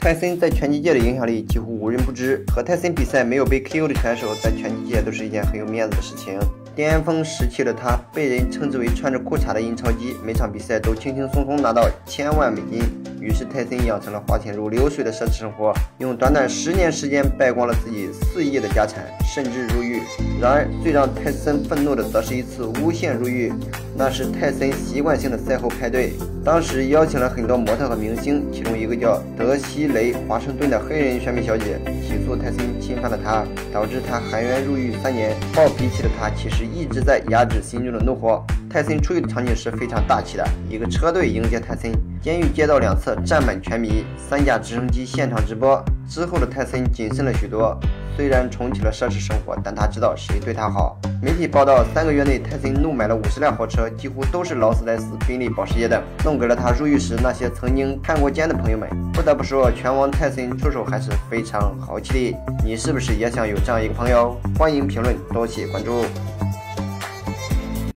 泰森在拳击界的影响力几乎无人不知，和泰森比赛没有被 KO 的选手，在拳击界都是一件很有面子的事情。巅峰时期的他，被人称之为穿着裤衩的印钞机，每场比赛都轻轻松松拿到千万美金。于是泰森养成了花钱如流水的奢侈生活，用短短十年时间败光了自己四亿的家产，甚至入狱。然而，最让泰森愤怒的，则是一次诬陷入狱。那是泰森习惯性的赛后派对，当时邀请了很多模特和明星，其中一个叫德西雷·华盛顿的黑人选美小姐起诉泰森侵犯了她，导致他含冤入狱三年。暴脾气的他其实一直在压制心中的怒火。泰森出狱的场景是非常大气的，一个车队迎接泰森，监狱街道两侧站满拳迷，三架直升机现场直播。之后的泰森谨慎了许多。虽然重启了奢侈生活，但他知道谁对他好。媒体报道，三个月内泰森怒买了五十辆豪车，几乎都是劳斯莱斯、宾利、保时捷等，送给了他入狱时那些曾经看过监的朋友们。不得不说，拳王泰森出手还是非常豪气的。你是不是也想有这样一个朋友？欢迎评论，多谢关注。